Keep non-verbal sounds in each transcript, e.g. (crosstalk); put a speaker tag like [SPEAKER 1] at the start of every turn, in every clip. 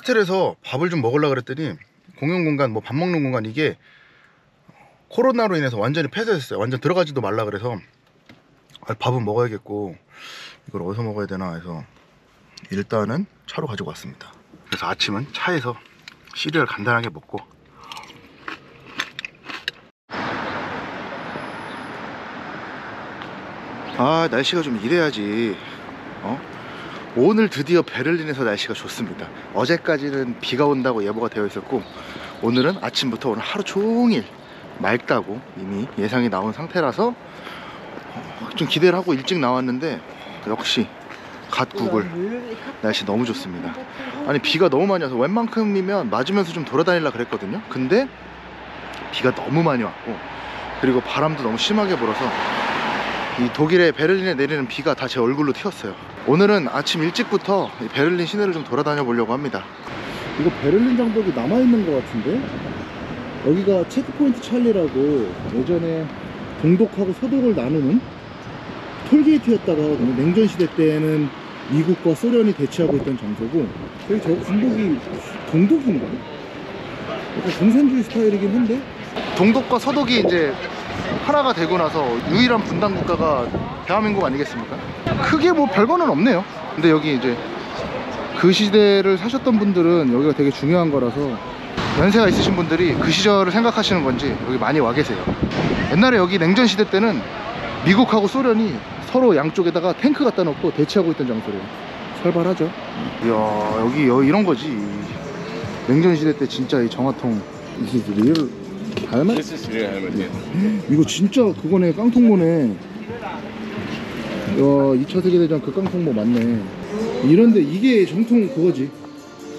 [SPEAKER 1] 그 호스텔에서 밥을 좀 먹으려고 그랬더니 공용 공간 뭐 밥 먹는 공간 이게 코로나로 인해서 완전히 폐쇄됐어요. 완전 들어가지도 말라 그래서 아, 밥은 먹어야겠고 이걸 어디서 먹어야 되나 해서 일단은 차로 가지고 왔습니다. 그래서 아침은 차에서 시리얼 간단하게 먹고. 아 날씨가 좀 이래야지. 어? 오늘 드디어 베를린에서 날씨가 좋습니다. 어제까지는 비가 온다고 예보가 되어 있었고 오늘은 아침부터 오늘 하루 종일 맑다고 이미 예상이 나온 상태라서 어, 좀 기대를 하고 일찍 나왔는데 역시 갓 구글 날씨 너무 좋습니다. 아니 비가 너무 많이 와서 웬만큼이면 맞으면서 좀 돌아다닐라 그랬거든요. 근데 비가 너무 많이 왔고 그리고 바람도 너무 심하게 불어서 이 독일의 베를린에 내리는 비가 다 제 얼굴로 튀었어요. 오늘은 아침 일찍부터 이 베를린 시내를 좀 돌아다녀 보려고 합니다. 이거 베를린 장벽이 남아있는 것 같은데? 여기가 체크포인트 찰리라고 예전에 동독하고 서독을 나누는 톨게이트였다고 하거든요. 냉전 시대 때는 미국과 소련이 대치하고 있던 장소고 여기 저 군독이 동독인가? 약간 공산주의 스타일이긴 한데? 동독과 서독이 이제 하나가 되고 나서 유일한 분단 국가가 대한민국 아니겠습니까? 크게 뭐 별거는 없네요. 근데 여기 이제 그 시대를 사셨던 분들은 여기가 되게 중요한 거라서 연세가 있으신 분들이 그 시절을 생각하시는 건지 여기 많이 와 계세요. 옛날에 여기 냉전 시대 때는 미국하고 소련이 서로 양쪽에다가 탱크 갖다 놓고 대치하고 있던 장소래요. 살벌하죠. 이야 여기 여- 이런 거지. 냉전 시대 때 진짜 이 정화통 리
[SPEAKER 2] real helmet, yes.
[SPEAKER 1] 이거 진짜 그거네 깡통모네 야 2차 세계대전 그 깡통모 맞네 이런데 이게 정통 그거지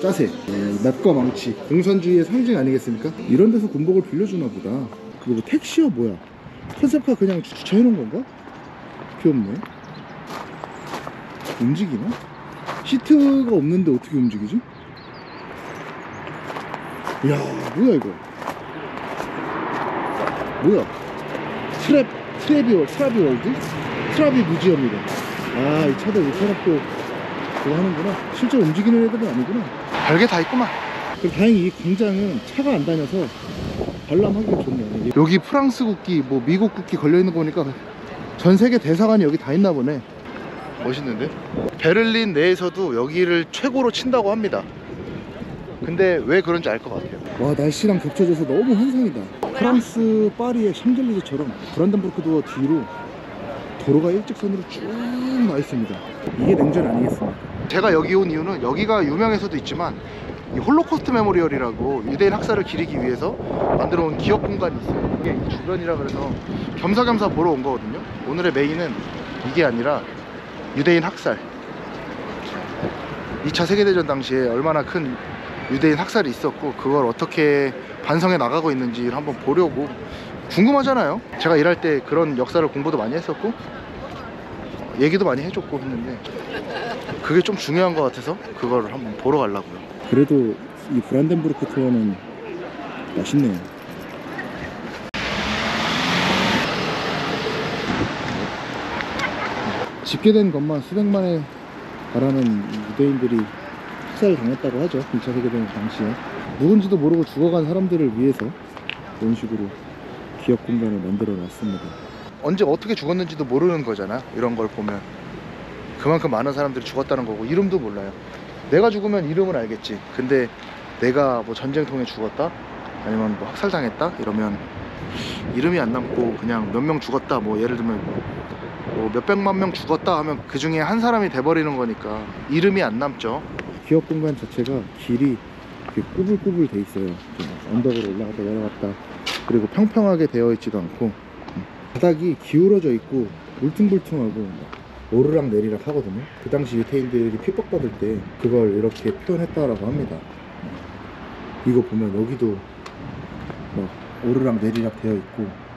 [SPEAKER 1] 짜세 예, 맵과 망치 공산주의의 상징 아니겠습니까? 이런 데서 군복을 빌려주나 보다 그리고 뭐 택시야 뭐야 컨셉카 그냥 주- 주차해놓은 건가? 귀엽네 움직이나? 시트가 없는데 어떻게 움직이지? 야 뭐야 이거 뭐야? 트랩, 트라비 월, 트라비 World? 트라비 Museum이래. 아, 이 차들 해놓고 그거 하는구나. 실제 움직이는 애들은 아니구나. 별게 다 있구만. 그럼 다행히 이 공장은 차가 안 다녀서 관람하기 좋네. 여기 프랑스 국기, 뭐 미국 국기 걸려있는 거 보니까 전 세계 대사관이 여기 다 있나 보네. 멋있는데? 베를린 내에서도 여기를 최고로 친다고 합니다. 근데 왜 그런지 알 것 같아요. 와 날씨랑 겹쳐져서 너무 환상이다. 프랑스 파리의 샹젤리제처럼 브란덴부르크 door 뒤로 도로가 일직선으로 쭉 나 있습니다. 이게 냉전 아니겠습니까? 제가 여기 온 이유는 여기가 유명해서도 있지만 이 홀로코스트 memorial이라고 유대인 학살을 기리기 위해서 만들어 온 기업 공간이 있어요. 이게 이 주변이라 그래서 겸사겸사 보러 온 거거든요. 오늘의 메인은 이게 아니라 유대인 학살. 2차 세계대전 당시에 얼마나 큰 유대인 학살이 있었고 그걸 어떻게 반성해 나가고 있는지를 한번 보려고 궁금하잖아요. 제가 일할 때 그런 역사를 공부도 많이 했었고 어, 얘기도 많이 해줬고 했는데 그게 좀 중요한 것 같아서 그걸 한번 보러 가려고요. 그래도 이 브란덴부르크 투어는 맛있네요. 집계된 것만 수백만에 달하는 유대인들이 학살을 당했다고 하죠. 2차 세계대전 당시에. 누군지도 모르고 죽어간 사람들을 위해서 이런 식으로 기억 공간을 만들어 놨습니다. 언제 어떻게 죽었는지도 모르는 거잖아. 이런 걸 보면. 그만큼 많은 사람들이 죽었다는 거고 이름도 몰라요. 내가 죽으면 이름은 알겠지. 근데 내가 뭐 전쟁통에 죽었다? 아니면 뭐 학살당했다? 이러면 이름이 안 남고 그냥 몇 명 죽었다. 뭐 예를 들면 뭐 몇백만 명 죽었다 하면 그 중에 한 사람이 돼버리는 거니까 이름이 안 남죠 기업 공간 자체가 길이 이렇게 꾸불꾸불 돼 있어요. 좀 언덕으로 올라갔다 내려갔다. 그리고 평평하게 되어 있지도 않고. 음. 바닥이 기울어져 있고 울퉁불퉁하고 오르락 내리락 하거든요. 그 당시 유태인들이 핍박받을 때 그걸 이렇게 표현했다라고 합니다. 음. 이거 보면 여기도 막 오르락 내리락 되어 있고.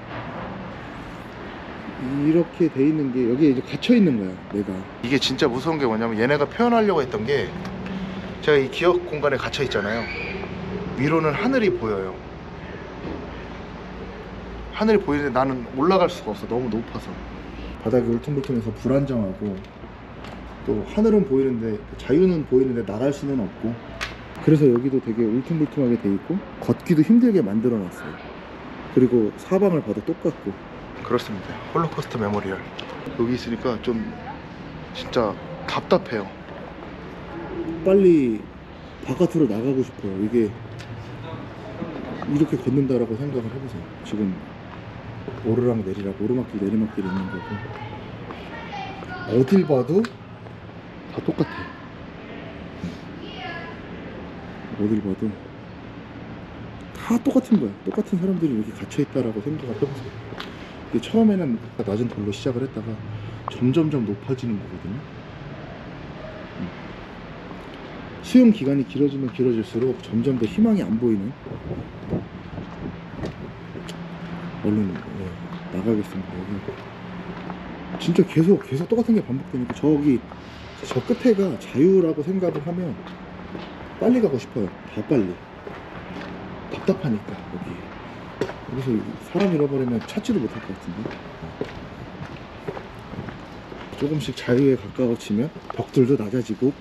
[SPEAKER 1] 이렇게 돼 있는 게 여기에 이제 갇혀 있는 거야 내가. 이게 진짜 무서운 게 뭐냐면 얘네가 표현하려고 했던 게 제가 이 기억 공간에 갇혀 있잖아요 위로는 하늘이 보여요 하늘이 보이는데 나는 올라갈 수가 없어 너무 높아서 바닥이 울퉁불퉁해서 불안정하고 또 하늘은 보이는데 자유는 보이는데 나갈 수는 없고 그래서 여기도 되게 울퉁불퉁하게 돼 있고 걷기도 힘들게 만들어 놨어요. 그리고 사방을 봐도 똑같고 그렇습니다. 홀로코스트 memorial 여기 있으니까 좀 진짜 답답해요. 빨리 바깥으로 나가고 싶어요. 이게 이렇게 걷는다라고 생각을 해보세요. 지금 오르락 내리락 오르막길 내리막길 있는 거고 어딜 봐도 다 똑같아요. 어딜 봐도 다 똑같은 거야. 똑같은 사람들이 이렇게 갇혀 있다라고 생각을 해보세요. 처음에는 낮은 돌로 시작을 했다가 점점점 높아지는 거거든요. 음. 수용 기간이 길어지면 길어질수록 점점 더 희망이 안 보이는. 얼른 예, 나가겠습니다. 여기 진짜 계속 계속 똑같은 게 반복되니까 저기 저 끝에가 자유라고 생각을 하면 빨리 가고 싶어요. 더 빨리. 답답하니까 여기. 여기서 사람 잃어버리면 찾지도 못할 것 같은데. 조금씩 자유에 가까워지면 벽들도 낮아지고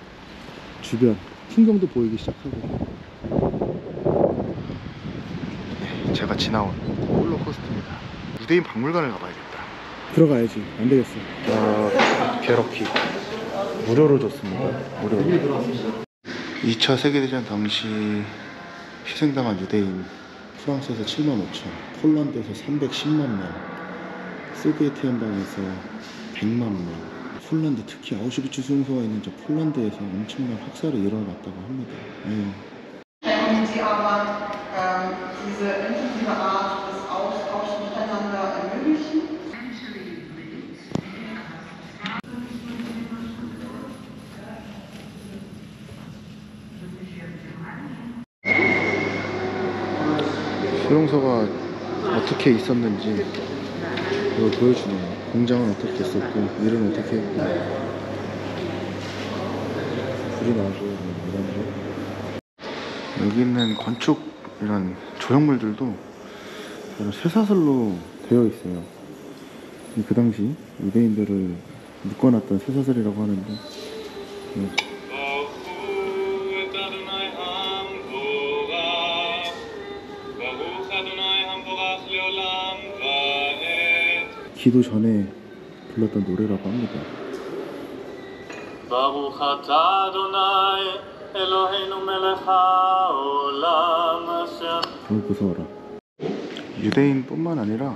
[SPEAKER 1] 주변 풍경도 보이기 시작하고. 제가 지나온 홀로코스터입니다. 유대인 박물관을 가봐야겠다. 들어가야지. 안 되겠어. 아, 게러키. 무료로 줬습니다. 무료로. 2차 세계대전 당시 희생당한 유대인 프랑스에서 7만 5천, 폴란드에서 310만 명, 소비에트 연방에서 100만 명, 폴란드 특히 아우슈비츠 수용소가 있는 저 폴란드에서 엄청난 학살이 일어났다고 합니다. 예.
[SPEAKER 3] kennen Sie aber ähm, diese intensive Art des Austauschs miteinander ermöglichen.
[SPEAKER 1] 수용소가 어떻게 있었는지 이걸 보여주네요. 공장은 어떻게 했었고 일은 어떻게 했고 불이 나고 뭐 이런 거. 여기 있는 건축 이런 조형물들도 이런 쇠사슬로 되어 있어요. 이그 당시 유대인들을 묶어놨던 쇠사슬이라고 하는데 기도 전에 불렀던 노래라고 합니다. 무서워라. 유대인뿐만 아니라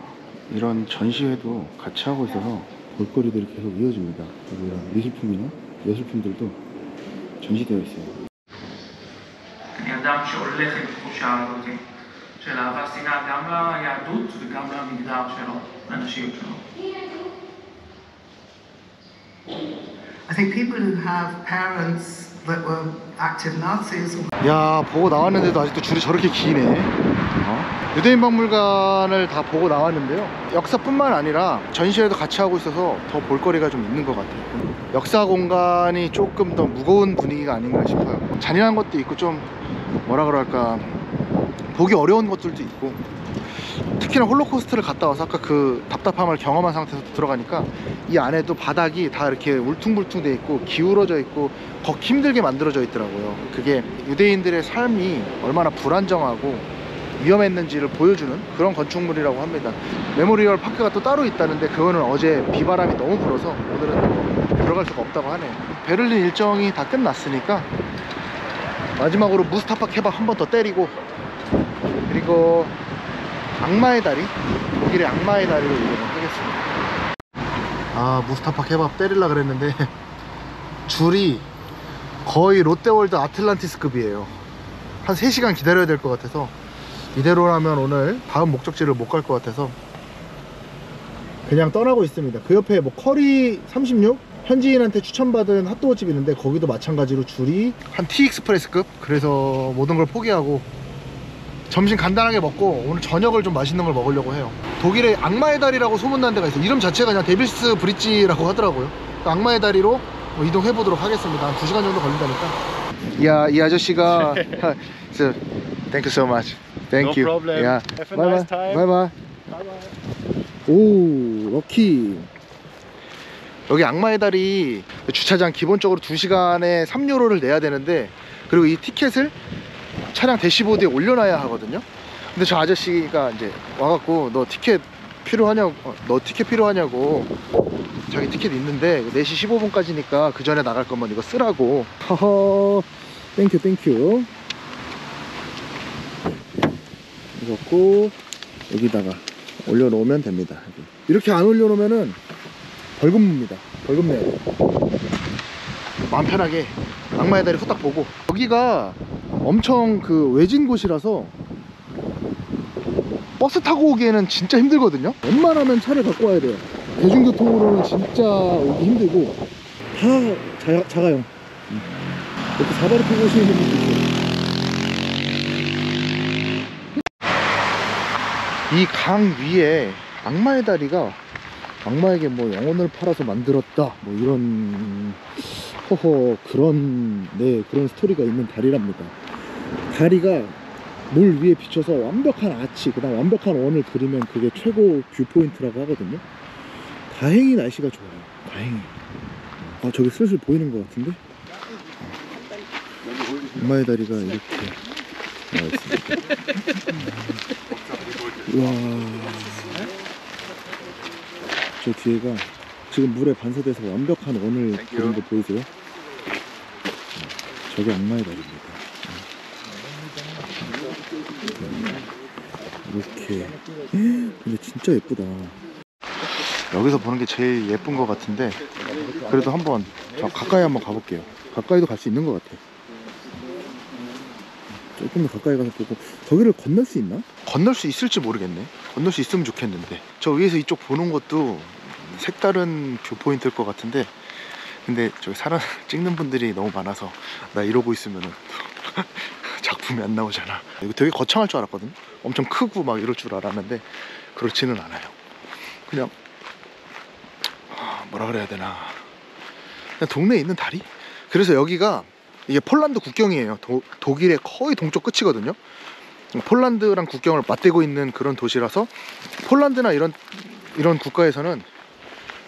[SPEAKER 1] 이런 전시회도 같이 하고 있어서 볼거리들이 계속 이어집니다. 이런 미술품이나 예술품들도 전시되어 있어요.
[SPEAKER 4] של אהבה שנאה גם ליהדות וגם למגדר שלו, לנשיות שלו.
[SPEAKER 3] I think people who have parents that were active Nazis
[SPEAKER 1] 야 보고 나왔는데도 아직도 줄이 저렇게 기네. 어? 유대인 박물관을 다 보고 나왔는데요. 역사뿐만 아니라 전시회도 같이 하고 있어서 더 볼거리가 좀 있는 것 같아요. 역사 공간이 조금 더 무거운 분위기가 아닌가 싶어요. 잔인한 것도 있고 좀 뭐라 그럴까 보기 어려운 것들도 있고 특히나 홀로코스트를 갔다 와서 아까 그 답답함을 경험한 상태에서 들어가니까 이 안에도 바닥이 다 이렇게 울퉁불퉁 돼 있고 기울어져 있고 걷기 힘들게 만들어져 있더라고요. 그게 유대인들의 삶이 얼마나 불안정하고 위험했는지를 보여주는 그런 건축물이라고 합니다. memorial park가 또 따로 있다는데 그거는 어제 비바람이 너무 불어서 오늘은 들어갈 수가 없다고 하네요. 베를린 일정이 다 끝났으니까 마지막으로 무스타파 케밥 한 번 더 때리고 그리고 악마의 다리? 독일의 악마의 다리로 이동을 하겠습니다. 아 무스타파 케밥 때릴라 그랬는데 (laughs) 줄이 거의 롯데월드 아틀란티스급이에요. 한 3시간 기다려야 될 것 같아서 이대로라면 오늘 다음 목적지를 못 갈 것 같아서 그냥 떠나고 있습니다. 그 옆에 뭐 커리 36 현지인한테 추천받은 핫도그집이 있는데 거기도 마찬가지로 줄이 한 티익스프레스급? 그래서 모든 걸 포기하고 점심 간단하게 먹고 오늘 저녁을 좀 맛있는 걸 먹으려고 해요 독일의 악마의 다리라고 소문난 데가 있어요 이름 자체가 그냥 데빌스 브릿지라고 하더라고요 그 악마의 다리로 뭐 이동해 보도록 하겠습니다 한 2시간 정도 걸린다니까 야, 이 아저씨가 (laughs) (laughs) so, Thank you so much Thank
[SPEAKER 2] No
[SPEAKER 1] you
[SPEAKER 2] problem.
[SPEAKER 1] yeah.
[SPEAKER 2] Have a
[SPEAKER 1] bye
[SPEAKER 2] nice
[SPEAKER 1] bye.
[SPEAKER 2] time.
[SPEAKER 1] Bye bye. 오 럭키 여기 악마의 다리 주차장 기본적으로 2시간에 3유로를 내야 되는데 그리고 이 티켓을 차량 대시보드에 올려놔야 하거든요. 근데 저 아저씨가 이제 와갖고 너 티켓 필요하냐고, 어, 너 티켓 필요하냐고 자기 티켓 있는데 4시 15분까지니까 그 전에 나갈 거면 이거 쓰라고. 허허, Thank you, thank you. 이렇고 여기다가 올려놓으면 됩니다. 이렇게 안 올려놓으면은 벌금 뭅니다. 벌금 내야 돼. 마음 편하게 악마의 다리 후딱 보고 여기가 엄청 그 외진 곳이라서 버스 타고 오기에는 진짜 힘들거든요. 웬만하면 차를 갖고 와야 돼요. 대중교통으로는 진짜 오기 힘들고 다 자, 자가용. 음. 이렇게 사다리 타고 오시는 분들도 있어요. 이 강 위에 악마의 다리가 악마에게 뭐 영혼을 팔아서 만들었다 뭐 이런 허허 그런 네 그런 스토리가 있는 다리랍니다 다리가 물 위에 비쳐서 완벽한 아치 그다음 완벽한 원을 그리면 그게 최고 view point라고 하거든요. 다행히 날씨가 좋아요. 다행히. 아 저기 슬슬 보이는 것 같은데? 악마의 다리가 이렇게 나와 있습니다. 우와. 저 뒤에가 지금 물에 반사돼서 완벽한 원을 그린 거 보이세요? 저게 악마의 다리입니다 이렇게. 근데 진짜 예쁘다. 여기서 보는 게 제일 예쁜 것 같은데 그래도 한번 저 가까이 한번 가볼게요. 가까이도 갈 수 있는 것 같아. 조금 더 가까이 가서 보고 저기를 건널 수 있나? 건널 수 있을지 모르겠네. 건널 수 있으면 좋겠는데. 저 위에서 이쪽 보는 것도 색다른 view point일 것 같은데 근데 저기 사람 (laughs) 찍는 분들이 너무 많아서 나 이러고 있으면은 작품이 안 나오잖아. 이거 되게 거창할 줄 알았거든. 엄청 크고 막 이럴 줄 알았는데 그렇지는 않아요. 그냥 아, 뭐라 그래야 되나. 그냥 동네에 있는 다리? 그래서 여기가 이게 폴란드 국경이에요. 도- 독일의 거의 동쪽 끝이거든요. 폴란드랑 국경을 맞대고 있는 그런 도시라서 폴란드나 이런 이런 국가에서는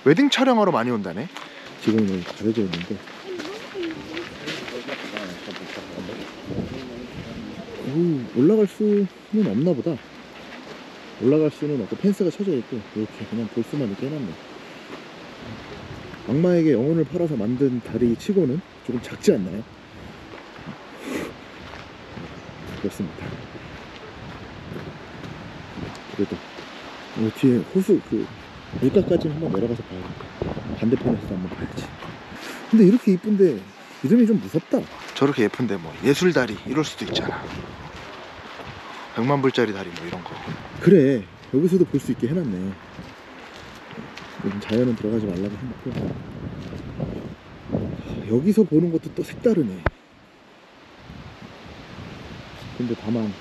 [SPEAKER 1] 웨딩 촬영하러 많이 온다네. 지금 여기 가려져 있는데 오, 올라갈 수는 없나 보다. 올라갈 수는 없고 펜스가 쳐져 있고 이렇게 그냥 볼 수만 이렇게 해놨네. 악마에게 영혼을 팔아서 만든 다리 치고는 조금 작지 않나요? 그렇습니다. 그래도 어, 뒤에 호수 그 물가까지는 한번 내려가서 봐야겠다 반대편에서 한번 봐야지. 근데 이렇게 이쁜데 이름이 좀 무섭다. 저렇게 예쁜데 뭐 예술다리 이럴 수도 있잖아 100만 불짜리 다리 뭐 이런 거. 그래. 여기서도 볼 수 있게 해놨네. 자연은 들어가지 말라고 해놓고. 하, 여기서 보는 것도 또 색다르네. 근데 다만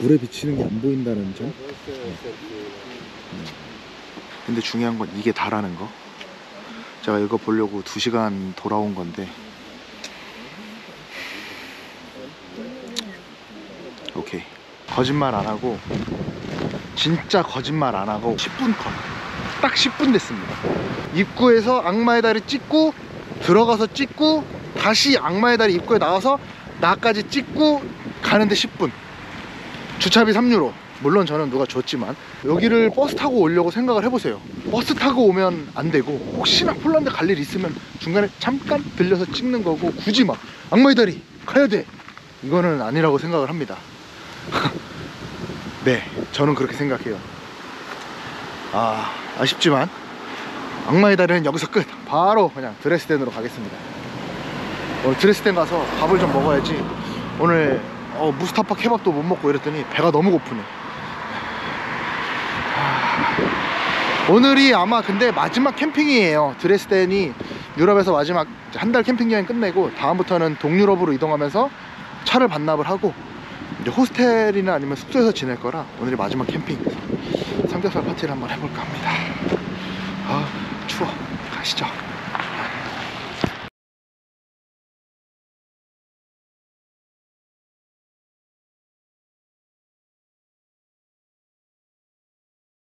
[SPEAKER 1] 물에 비치는 게 안 보인다는 점? 음. 근데 중요한 건 이게 다라는 거? 제가 이거 보려고 2시간 돌아온 건데 오케이 거짓말 안 하고 진짜 거짓말 안 하고 10분 컷딱 10분 됐습니다. 입구에서 악마의 다리 찍고 들어가서 찍고 다시 악마의 다리 입구에 나와서 나까지 찍고 가는데 10분. 주차비 3유로. 물론 저는 누가 줬지만 여기를 버스 타고 오려고 생각을 해보세요. 버스 타고 오면 안 되고 혹시나 폴란드 갈 일 있으면 중간에 잠깐 들려서 찍는 거고 굳이 막 악마의 다리 가야 돼. 이거는 아니라고 생각을 합니다 (laughs) 네 저는 그렇게 생각해요. 아 아쉽지만 악마의 다리는 여기서 끝. 바로 그냥 드레스덴으로 가겠습니다. 오늘 드레스덴 가서 밥을 좀 먹어야지. 오늘 어, 무스타파 케밥도 못 먹고 이랬더니 배가 너무 고프네. 하, 오늘이 아마 근데 마지막 캠핑이에요. 드레스덴이 유럽에서 마지막 한 달 캠핑 여행 끝내고 다음부터는 동유럽으로 이동하면서 차를 반납을 하고 이제 호스텔이나 아니면 숙소에서 지낼 거라 오늘이 마지막 캠핑. 삼겹살 파티를 한번 해볼까 합니다. 아 추워. 가시죠.